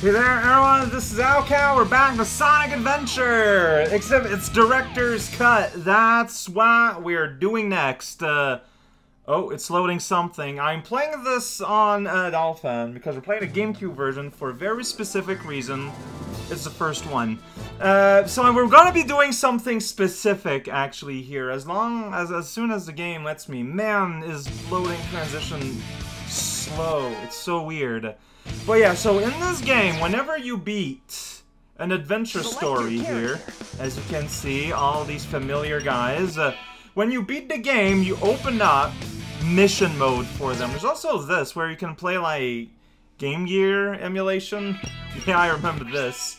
Hey there, everyone, this is raocow. We're back with Sonic Adventure! Except it's Director's Cut. That's what we're doing next. Uh, oh, it's loading something. I'm playing this on uh, Dolphin because we're playing a GameCube version for a very specific reason. It's the first one. Uh, so we're gonna be doing something specific, actually, here. As long as, as soon as the game lets me. Man, is loading transition slow. It's so weird. But yeah, so in this game, whenever you beat an adventure story here, as you can see, all these familiar guys, uh, when you beat the game, you open up mission mode for them. There's also this, where you can play, like, Game Gear emulation. Yeah, I remember this.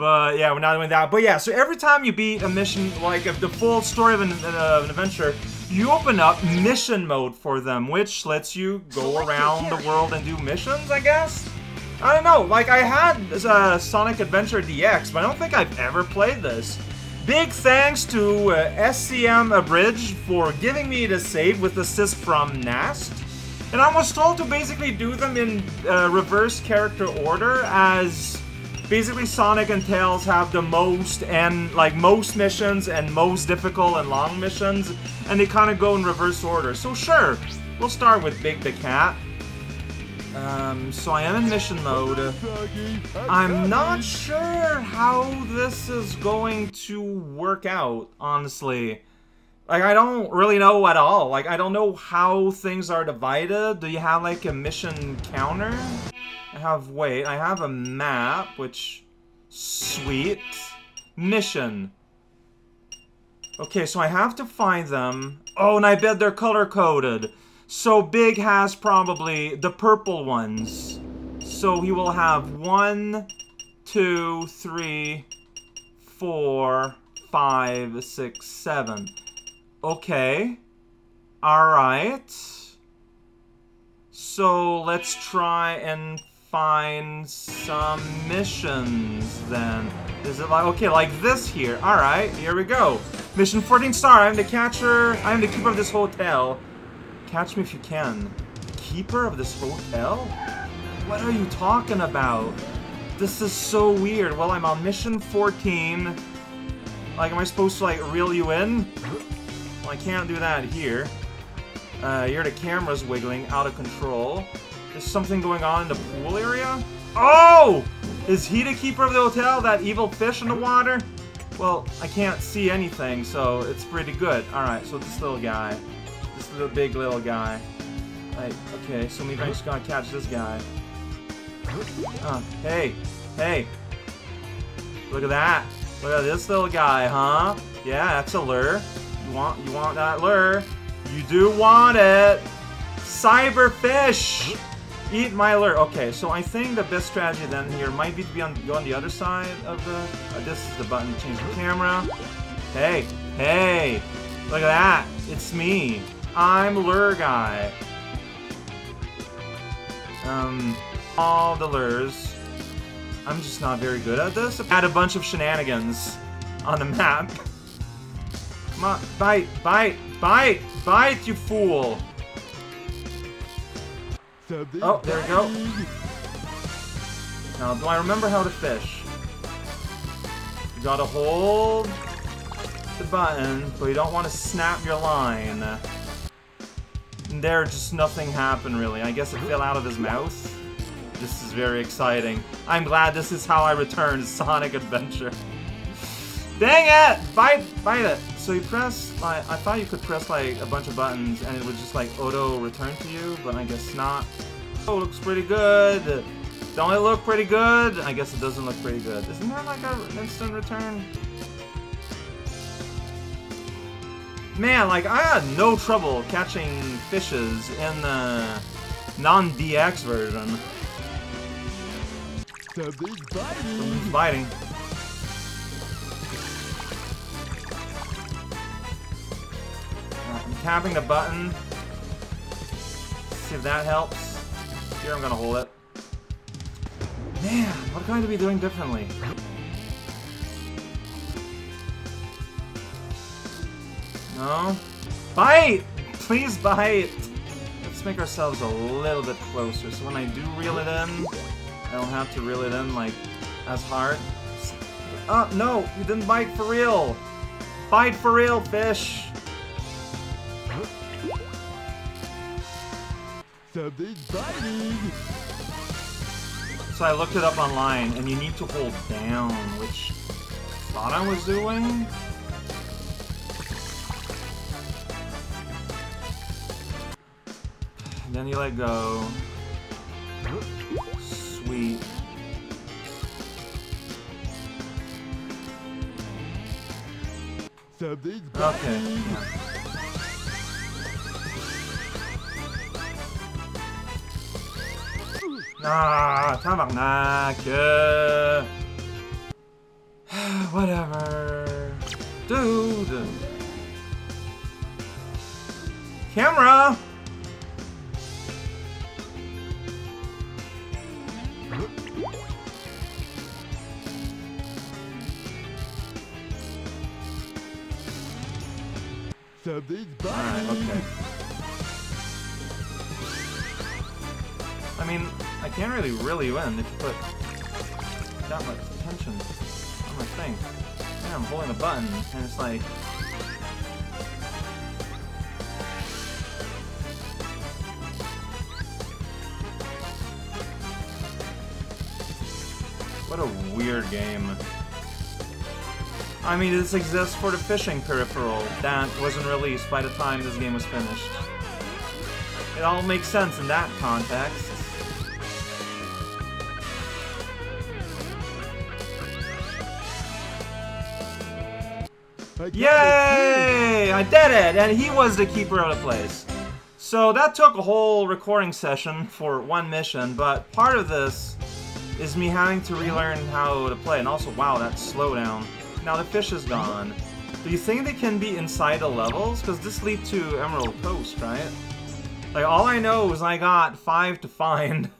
But yeah, we're not doing that. But yeah, so every time you beat a mission, like the full story of an, uh, an adventure, you open up mission mode for them, which lets you go around the world and do missions, I guess? I don't know, like I had uh, Sonic Adventure DX, but I don't think I've ever played this. Big thanks to uh, SCM Abridge for giving me the save with assist from Nast. And I was told to basically do them in uh, reverse character order as basically Sonic and Tails have the most and like most missions and most difficult and long missions and they kind of go in reverse order. So sure, we'll start with Big the Cat. Um, so I am in mission mode. I'm not sure how this is going to work out, honestly. Like, I don't really know at all. Like, I don't know how things are divided. Do you have, like, a mission counter? I have, wait, I have a map, which, sweet. Mission. Okay, so I have to find them. Oh, and I bet they're color-coded. So Big has probably the purple ones. So he will have one, two, three, four, five, six, seven. Okay. Alright. So let's try and find some missions then. Is it like, okay, like this here. Alright, here we go. Mission 14 star, I'm the catcher, I'm the keeper of this hotel. Catch me if you can. Keeper of this hotel? What are you talking about? This is so weird. Well, I'm on mission 14. Like, am I supposed to, like, reel you in? Well, I can't do that here. Uh, here the camera's wiggling, out of control. There's something going on in the pool area? Oh! Is he the keeper of the hotel? That evil fish in the water? Well, I can't see anything, so it's pretty good. Alright, so this little guy. This little big little guy. Like, okay, so maybe I just gotta catch this guy. Uh, hey, hey. Look at that. Look at this little guy, huh? Yeah, that's a lure. You want you want that lure. You do want it. Cyberfish! Eat my lure. Okay, so I think the best strategy then here might be to be on go on the other side of the uh, this is the button to change the camera. Hey, hey! Look at that. It's me. I'm Lure Guy. Um, all the lures. I'm just not very good at this. Add a bunch of shenanigans on the map. Come on, bite, bite, bite, bite, you fool! Oh, there we go. Now, do I remember how to fish? You gotta hold the button, but you don't want to snap your line. And there, just nothing happened, really. I guess it fell out of his mouth. This is very exciting. I'm glad this is how I return Sonic Adventure. Dang it! Bite, bite it! So you press, like, I thought you could press, like, a bunch of buttons and it would just, like, auto-return to you, but I guess not. Oh, looks pretty good! Don't it look pretty good? I guess it doesn't look pretty good. Isn't there, like, an instant return? Man, like, I had no trouble catching fishes in the non-DX version. Something's biting. Something's biting. Tapping the button. See if that helps. Here, I'm gonna hold it. Man, what can I to be doing differently? No? Bite! Please bite! Let's make ourselves a little bit closer, so when I do reel it in, I don't have to reel it in, like, as hard. Oh, no! You didn't bite for real! Bite for real, fish! So I looked it up online, and you need to hold down, which I thought I was doing. Then you let go. Sweet. Okay. yeah. Ah, tabarnak. Whatever. Dude. Camera. Something's Alright, biting! okay. I mean, I can't really really win if you put that much tension on my thing. Yeah, I'm holding the button, and it's like... What a weird game. I mean, this exists for the fishing peripheral that wasn't released by the time this game was finished. It all makes sense in that context. Yay! I did it! And he was the keeper of the place. So that took a whole recording session for one mission, but part of this is me having to relearn how to play. And also, wow, that slowdown. Now the fish is gone. Do you think they can be inside the levels? Because this lead to Emerald Coast, right? Like, all I know is I got five to find.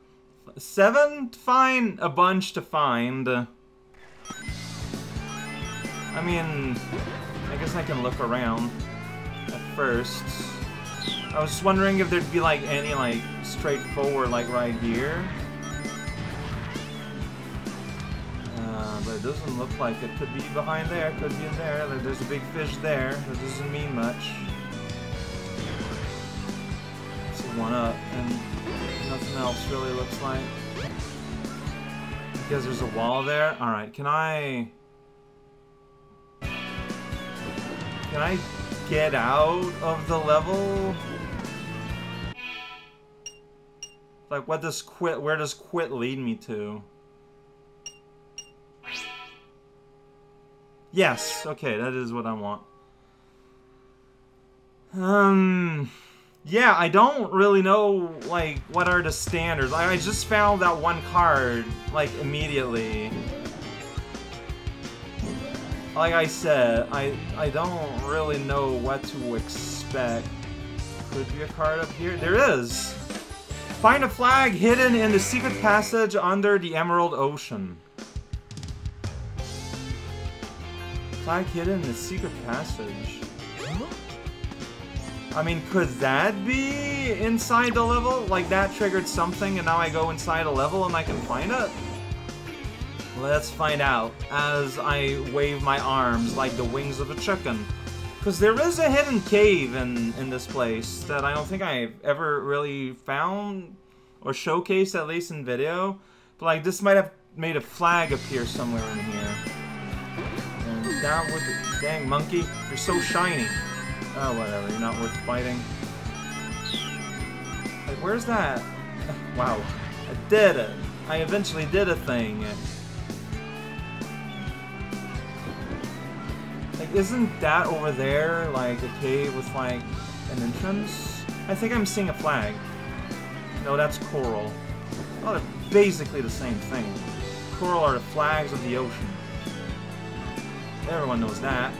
Seven to find, a bunch to find. I mean, I guess I can look around at first. I was just wondering if there'd be like any like straightforward like right here. Uh, but it doesn't look like it. Could be behind there, could be in there. Like, There's a big fish there. That doesn't mean much. It's a one up, and nothing else really looks like. Because there's a wall there. All right, can I? Can I get out of the level? Like, what does quit? Where does quit lead me to? Yes. Okay, that is what I want. Um. Yeah, I don't really know, like, what are the standards. I, I just found that one card, like, immediately. Like I said, I I don't really know what to expect. Could be a card up here. There is! Find a flag hidden in the secret passage under the Emerald Ocean. Flag hidden in the secret passage. I mean, could that be inside the level? Like that triggered something and now I go inside a level and I can find it? Let's find out as I wave my arms like the wings of a chicken. Because there is a hidden cave in, in this place that I don't think I've ever really found or showcased, at least in video. But like, this might have made a flag appear somewhere in here. And with the dang monkey. You're so shiny. Oh, whatever. You're not worth fighting. Like, where's that? wow. I did it. I eventually did a thing. Isn't that over there, like, a cave with, like, an entrance? I think I'm seeing a flag. No, that's coral. Oh, they're basically the same thing. Coral are the flags of the ocean. Everyone knows that.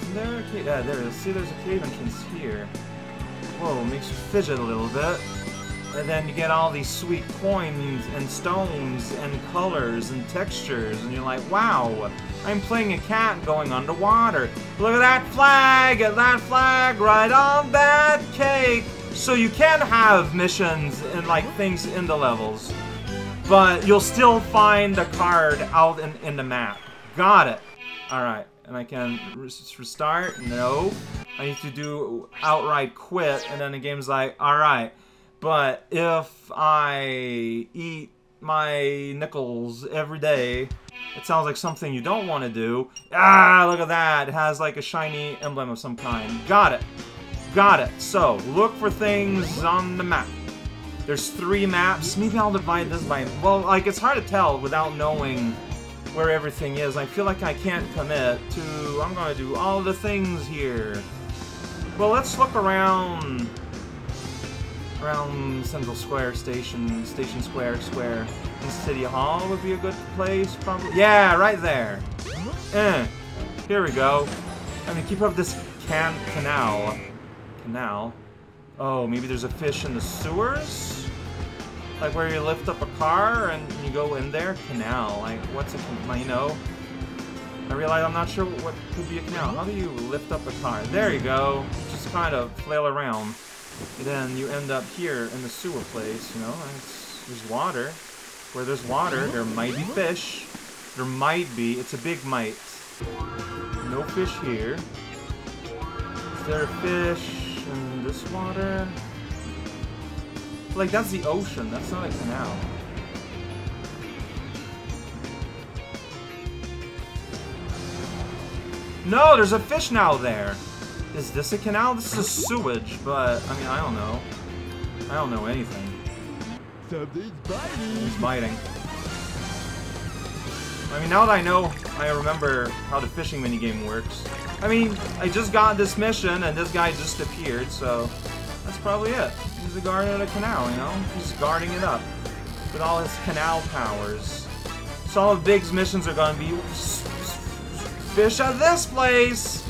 Isn't there a cave? Yeah, uh, there is. See, there's a cave entrance here. Whoa, makes you fidget a little bit. And then you get all these sweet coins and stones and colors and textures, and you're like, wow, I'm playing a cat going underwater. Look at that flag! At that flag right on that cake! So you can have missions and like things in the levels, but you'll still find the card out in, in the map. Got it. Alright, and I can restart? No. I need to do outright quit, and then the game's like, alright, but if I eat my nickels every day, it sounds like something you don't want to do. Ah, look at that. It has like a shiny emblem of some kind. Got it. Got it. So, look for things on the map. There's three maps. Maybe I'll divide this by... Well, like, it's hard to tell without knowing where everything is. I feel like I can't commit to... I'm gonna do all the things here. Well, let's look around around Central Square Station, Station Square, Square. And City Hall would be a good place, probably. Yeah, right there. Eh. Here we go. I mean, keep up this can canal. Canal. Oh, maybe there's a fish in the sewers? Like where you lift up a car and you go in there? Canal. Like, what's a, you know? I realize I'm not sure what could be a canal. How do you lift up a car? There you go. Just kind of flail around. Then you end up here in the sewer place, you know, there's water. Where there's water, there might be fish. There might be, it's a big might. No fish here. Is there a fish in this water? Like, that's the ocean, that's not a canal. No, there's a fish now there. Is this a canal? This is sewage, but, I mean, I don't know. I don't know anything. Something's biting. It's biting. I mean, now that I know, I remember how the fishing minigame works. I mean, I just got this mission, and this guy just appeared, so that's probably it. He's a guard of the canal, you know? He's guarding it up with all his canal powers. So all of Big's missions are gonna be fish at this place!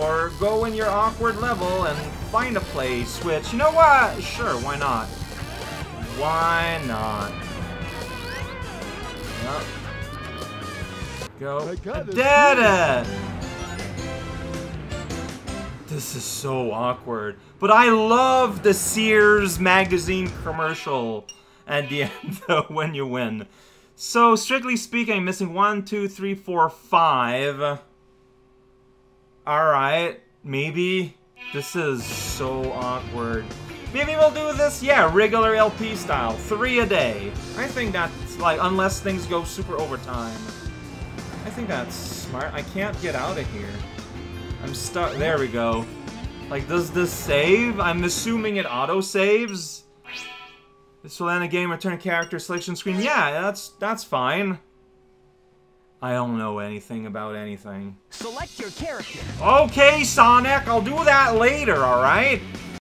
Or go in your awkward level and find a place, which, you know what? Sure, why not? Why not? Yep. Go. I got it. Did it! This is so awkward. But I love the Sears magazine commercial at the end, though, when you win. So, strictly speaking, I'm missing one, two, three, four, five. Alright, maybe. This is so awkward. Maybe we'll do this, yeah, regular LP style. Three a day. I think that's, like, unless things go super overtime. I think that's smart. I can't get out of here. I'm stuck. There we go. Like, does this save? I'm assuming it auto-saves. This will end a game, return character selection screen. Yeah, that's that's fine. I don't know anything about anything. Select your character. Okay, Sonic, I'll do that later, alright?